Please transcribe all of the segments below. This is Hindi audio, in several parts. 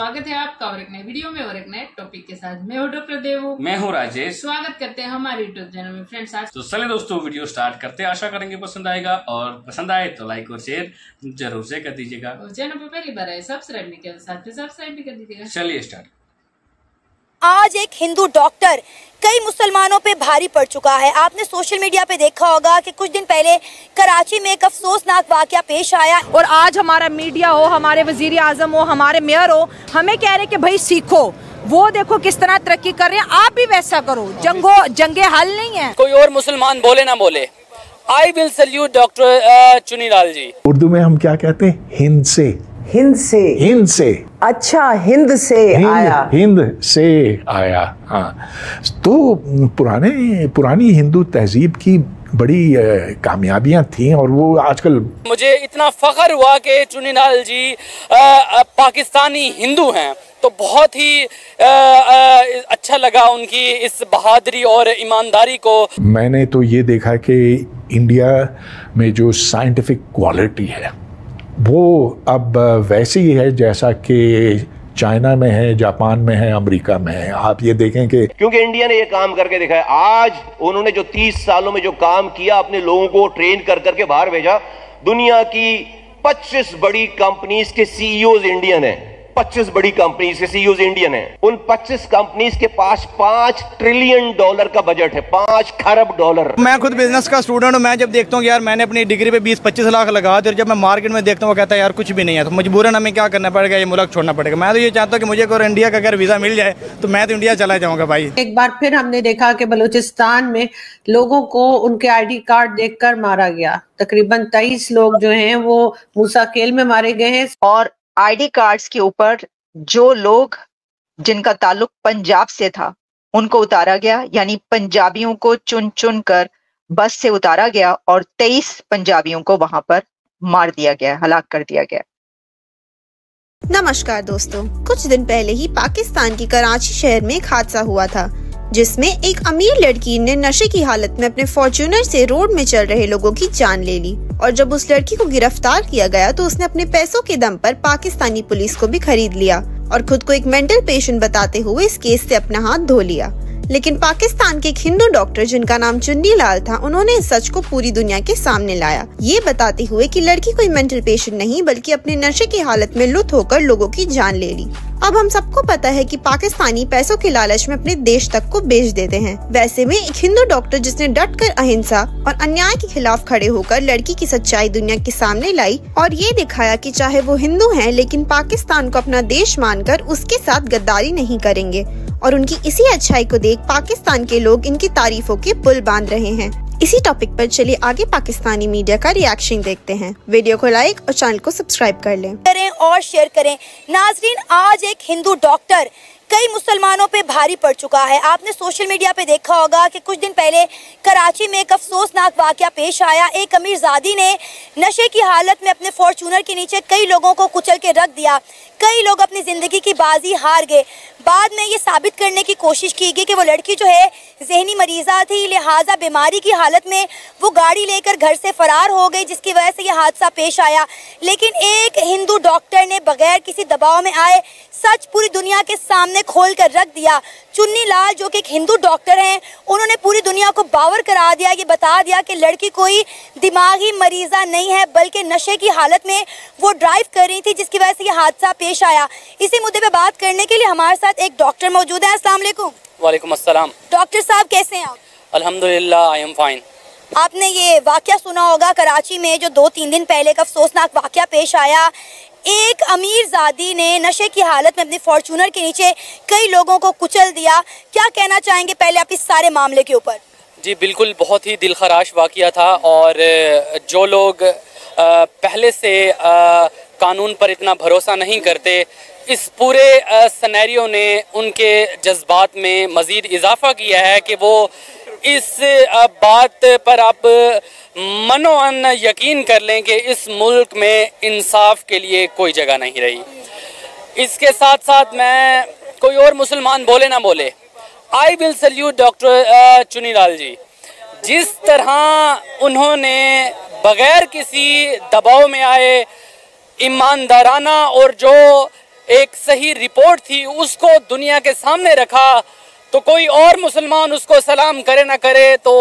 स्वागत है आपका और एक नए वीडियो में और एक नए टॉपिक के साथ। मैं हूँ डॉक्टर देव। मैं हूँ राजेश। स्वागत करते हैं हमारे यूट्यूब चैनल में। फ्रेंड्स आज तो चले दोस्तों वीडियो स्टार्ट करते हैं। आशा करेंगे पसंद आएगा और पसंद आए तो लाइक और शेयर ज़रूर से कर दीजिएगा। चैनल पर पहली बार आए सब्सक्राइब नहीं किया तो साथ में सब्सक्राइब भी कर दीजिएगा। चलिए स्टार्ट आज एक हिंदू डॉक्टर कई मुसलमानों पे भारी पड़ चुका है। आपने सोशल मीडिया पे देखा होगा कि कुछ दिन पहले कराची में एक अफसोसनाक वाक्य पेश आया। और आज हमारा मीडिया हो हमारे वज़ीर आज़म हो हमारे मेयर हो हमें कह रहे हैं कि भाई सीखो वो देखो किस तरह तरक्की कर रहे हैं। आप भी वैसा करो जंगो जंगे हल नहीं है। कोई और मुसलमान बोले ना बोले। I will salute doctor Chunilal ji. Urdu में हम क्या कहते हैं? हिंद से। हिंद से। हिंद से। अच्छा हिंद से हिंद आया। हिंद से आया हाँ। तो पुराने पुरानी हिंदू तहजीब की बड़ी कामयाबियाँ थी और वो आजकल मुझे इतना फख्र हुआ कि चुनीलाल जी अ, पाकिस्तानी हिंदू हैं। तो बहुत ही अ, अ, अच्छा लगा उनकी इस बहादरी और ईमानदारी को। मैंने तो ये देखा कि इंडिया में जो साइंटिफिक क्वालिटी है वो अब वैसी ही है जैसा कि चाइना में है, जापान में है, अमेरिका में है। आप ये देखें कि क्योंकि इंडिया ने ये काम करके दिखाया आज उन्होंने जो 30 सालों में जो काम किया, अपने लोगों को ट्रेन कर करके बाहर भेजा, दुनिया की 25 बड़ी कंपनीज़ के सीईओज इंडियन हैं। 25 बड़ी कंपनीज़ के सीईओ इंडियन हैं। उन 25 कंपनीज़ के पास 5 ट्रिलियन डॉलर का बजट है 5 खरब डॉलर मैं खुद बिज़नेस का स्टूडेंट हूँ मैं जब देखता हूँ यार मैंने अपनी डिग्री पे 20-25 लाख लगा दिए और जब मैं मार्केट में देखता हूँ वो कहता है यार कुछ भी नहीं है। तो मजबूरन हमें क्या करना पड़ेगा? ये मुल्क छोड़ना पड़ेगा। मैं तो ये चाहता हूँ कि मुझे अगर इंडिया का अगर वीज़ा मिल जाए तो मैं तो इंडिया चला जाऊँगा भाई। एक बार फिर हमने देखा कि बलूचिस्तान में लोगों को उनके आईडी कार्ड देखकर मारा गया। तकरीबन तेईस लोग जो हैं वो मूसा केल में मारे गए हैं और आईडी कार्ड्स के ऊपर जो लोग जिनका ताल्लुक पंजाब से था, उनको उतारा गया, यानी पंजाबियों को चुन चुन कर बस से उतारा गया और 23 पंजाबियों को वहाँ पर मार दिया गया, हलाक कर दिया गया। नमस्कार दोस्तों, कुछ दिन पहले ही पाकिस्तान की कराची शहर में एक हादसा हुआ था। जिसमें एक अमीर लड़की ने नशे की हालत में अपने फॉर्च्यूनर से रोड में चल रहे लोगों की जान ले ली और जब उस लड़की को गिरफ़्तार किया गया तो उसने अपने पैसों के दम पर पाकिस्तानी पुलिस को भी खरीद लिया और खुद को एक मेंटल पेशेंट बताते हुए इस केस से अपना हाथ धो लिया। लेकिन पाकिस्तान के एक हिंदू डॉक्टर जिनका नाम चुन्नी लाल था, उन्होंने इस सच को पूरी दुनिया के सामने लाया। ये बताते हुए कि लड़की कोई मेंटल पेशेंट नहीं, बल्कि अपने नशे की हालत में लुत होकर लोगों की जान ले ली। अब हम सबको पता है कि पाकिस्तानी पैसों के लालच में अपने देश तक को बेच देते हैं। वैसे में एक हिंदू डॉक्टर जिसने डट कर अहिंसा और अन्याय के खिलाफ खड़े होकर लड़की की सच्चाई दुनिया के सामने लाई और ये दिखाया कि चाहे वो हिंदू हैं, लेकिन पाकिस्तान को अपना देश मानकर उसके साथ गद्दारी नहीं करेंगे। और उनकी इसी अच्छाई को देख पाकिस्तान के लोग इनकी तारीफों के पुल बाँध रहे हैं। इसी टॉपिक पर चलिए आगे पाकिस्तानी मीडिया का रिएक्शन देखते हैं। वीडियो को लाइक और चैनल को सब्सक्राइब कर लें। करें और शेयर करें। नाजरीन, आज एक हिंदू डॉक्टर कई मुसलमानों पे भारी पड़ चुका है। आपने सोशल मीडिया पे देखा होगा कि कुछ दिन पहले कराची में एक अफसोसनाक वाक्य पेश आया। एक अमीरजादी ने नशे की हालत में अपने फॉर्चूनर के नीचे कई लोगों को कुचल के रख दिया। कई लोग अपनी ज़िंदगी की बाजी हार गए। बाद में ये साबित करने की कोशिश की गई कि वो लड़की जो है, जहनी मरीज़ा थी, लिहाजा बीमारी की हालत में वो गाड़ी लेकर घर से फरार हो गई, जिसकी वजह से ये हादसा पेश आया। लेकिन एक हिंदू डॉक्टर ने बगैर किसी दबाव में आए सच पूरी दुनिया के सामने खोल कर रख दिया। चुन्नी लाल, जो कि एक हिंदू डॉक्टर हैं, उन्होंने पूरी दुनिया को बावर करा दिया, ये बता दिया कि लड़की कोई दिमागी मरीज़ा नहीं है, बल्कि नशे की हालत में वो ड्राइव कर रही थी, जिसकी वजह से ये हादसा पेश आया। इसी मुद्दे पे बात करने के लिए हमारे साथ एक डॉक्टर मौजूद है। अस्सलाम वालेकुम। वालेकुम अस्सलाम। डॉक्टर साहब कैसे हैं आप? अल्हम्दुलिल्लाह आई एम फाइन आपने ये वाक्य सुना होगा कराची में जो दो तीन दिन पहले का अफसोसनाक वाक्य पेश आया। एक अमीर जादी ने नशे की हालत में अपने फॉर्चूनर के नीचे कई लोगों को कुचल दिया। क्या कहना चाहेंगे पहले आप इस सारे मामले के ऊपर? जी बिल्कुल बहुत ही दिल खराश वाक़ था और जो लोग पहले से कानून पर इतना भरोसा नहीं करते। इस पूरे सनेरियो ने उनके जज्बात में मज़ीद इजाफा किया है कि वो इस बात पर आप मनोअन यकीन कर लें कि इस मुल्क में इंसाफ के लिए कोई जगह नहीं रही। इसके साथ साथ मैं कोई और मुसलमान बोले ना बोले I will salute doctor Chunilal ji. जिस तरह उन्होंने बगैर किसी दबाव में आए ईमानदाराना और जो एक सही रिपोर्ट थी उसको दुनिया के सामने रखा तो कोई और मुसलमान उसको सलाम करे ना करे तो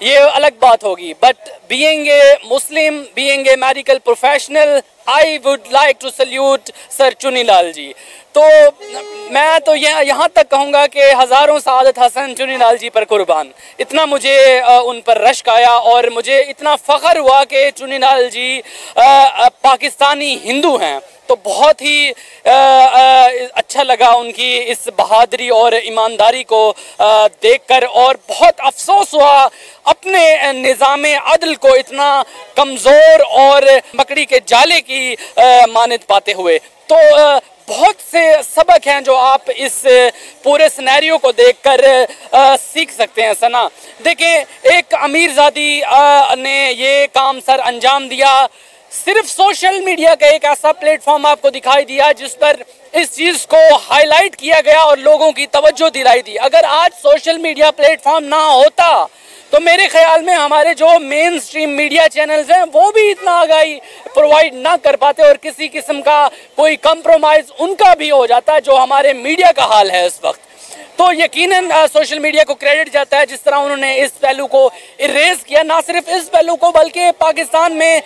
ये अलग बात होगी but being a Muslim being a medical professional I would like to salute sir Chunilal ji तो मैं तो यह, यहाँ तक कहूँगा कि हज़ारों सादत हसन चुनीलाल जी पर कुर्बान। इतना मुझे उन पर रश्क आया और मुझे इतना फ़ख्र हुआ कि चुनीलाल जी पाकिस्तानी हिंदू हैं। तो बहुत ही अ, अ, अच्छा लगा उनकी इस बहादरी और ईमानदारी को देखकर और बहुत अफसोस हुआ अपने निज़ाम अदल को इतना कमज़ोर और मकड़ी के जाले की मानद पाते हुए। तो बहुत से सबक हैं जो आप इस पूरे सिनेरियो को देखकर सीख सकते हैं सना। देखें एक अमीरजादी ने ये काम सर अंजाम दिया। सिर्फ़ सोशल मीडिया का एक ऐसा प्लेटफॉर्म आपको दिखाई दिया जिस पर इस चीज़ को हाईलाइट किया गया और लोगों की तवज्जो दिलाई दी। अगर आज सोशल मीडिया प्लेटफॉर्म ना होता तो मेरे ख्याल में हमारे जो मेन स्ट्रीम मीडिया चैनल्स हैं, वो भी इतना आगाही प्रोवाइड ना कर पाते और किसी किस्म का कोई कंप्रोमाइज उनका भी हो जाता जो हमारे मीडिया का हाल है इस वक्त। तो यकीनन सोशल मीडिया को क्रेडिट जाता है जिस तरह उन्होंने इस पहलू को इरेज किया, ना सिर्फ़ इस पहलू को, बल्कि पाकिस्तान में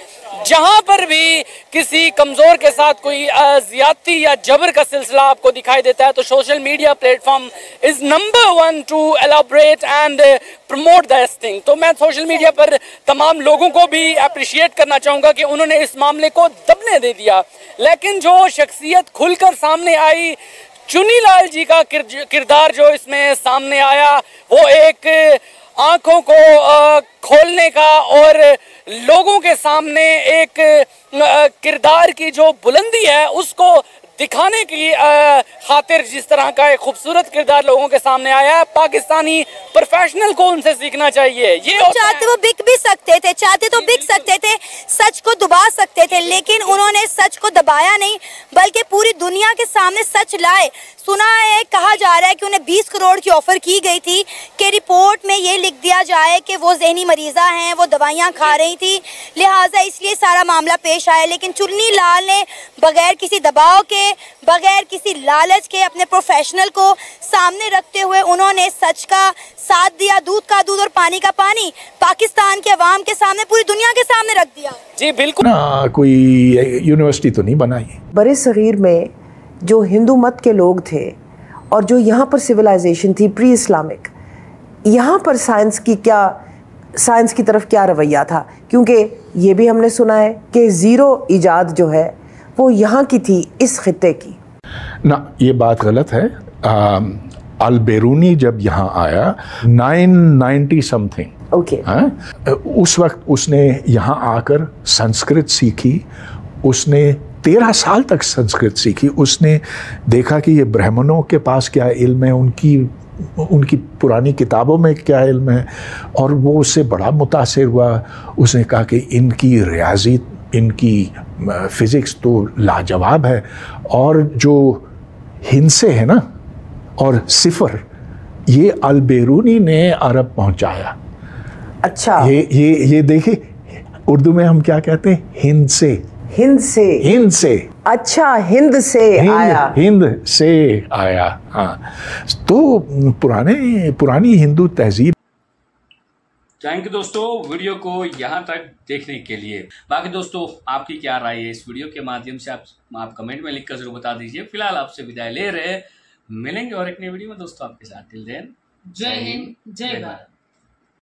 जहाँ पर भी किसी कमज़ोर के साथ कोई ज्यादती या जबर का सिलसिला आपको दिखाई देता है तो social media platform is number one to elaborate and promote this thing तो मैं सोशल मीडिया पर तमाम लोगों को भी अप्रिशिएट करना चाहूँगा कि उन्होंने इस मामले को दबने दे दिया। लेकिन जो शख्सियत खुलकर सामने आई चुनीलाल जी का किर- किरदार जो इसमें सामने आया, वो एक, आँखों को खोलने का और लोगों के सामने एक किरदार की जो बुलंदी है, उसको दिखाने की खातिर जिस तरह का एक खूबसूरत किरदार लोगों के सामने आया है पाकिस्तानी प्रोफेशनल को उनसे सीखना चाहिए। ये है- चाहते वो बिक भी सकते थे चाहते तो बिक सकते थे सच को दबा सकते थे लेकिन उन्होंने सच को दबाया नहीं बल्कि पूरी दुनिया के सामने सच लाए। सुना है कहा जा रहा है कि उन्हें 20 करोड़ की ऑफ़र की गई थी कि रिपोर्ट में ये लिख दिया जाए कि वो जहनी मरीजा हैं वो दवाइयाँ खा रही थी लिहाजा इसलिए सारा मामला पेश आया। लेकिन चुन्नी लाल ने बगैर किसी दबाव के बगैर किसी लालच के अपने प्रोफेशनल को सामने रखते हुए उन्होंने सच का साथ दिया दूध का दूध और पानी का पानी पाकिस्तान के अवाम के सामने पूरी दुनिया के सामने रख दिया। जी बिल्कुल। ना कोई यूनिवर्सिटी तो नहीं बनाई। बड़े सग़ीर में जो हिंदू मत के लोग थे और जो यहाँ पर सिविलाइजेशन थी प्री इस्लामिक यहाँ पर साइंस की क्या साइंस की तरफ़ क्या रवैया था? क्योंकि ये भी हमने सुना है कि ज़ीरो इजाद जो है वो यहाँ की थी इस खत्े की। ना ये बात गलत है। अल बेरूनी जब यहाँ आया 990 समथिंग। Okay okay. उस वक्त उसने यहाँ आकर संस्कृत सीखी। उसने तेरह साल तक संस्कृत सीखी। उसने देखा कि ये ब्राह्मणों के पास क्या इल्म है उनकी उनकी पुरानी किताबों में क्या इल्म है और वो उससे बड़ा मुतासर हुआ। उसने कहा कि इनकी रियाजी इनकी फिज़िक्स तो लाजवाब है। और जो हिंसे है ना और सिफर ये अलबेरूनी ने अरब पहुँचाया। अच्छा। ये ये ये देखिए उर्दू में हम क्या कहते हैं? हिंद से हिंद से हिंद से अच्छा हिंद से हिंद, आया। हिंद से आया हाँ। तो पुराने पुरानी हिंदू तहजीब थैंक यू दोस्तों वीडियो को यहाँ तक देखने के लिए। बाकी दोस्तों आपकी क्या राय है इस वीडियो के माध्यम से आप आप कमेंट में लिखकर ज़रूर बता दीजिए। फ़िलहाल आपसे विदाई ले रहे मिलेंगे और एक नई वीडियो में दोस्तों आपके साथ। दिल देन जय हिंद जय भारत।